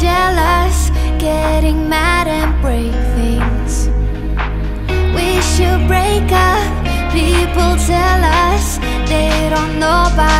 jealous, getting mad and break things. We should break up, people tell us they don't know about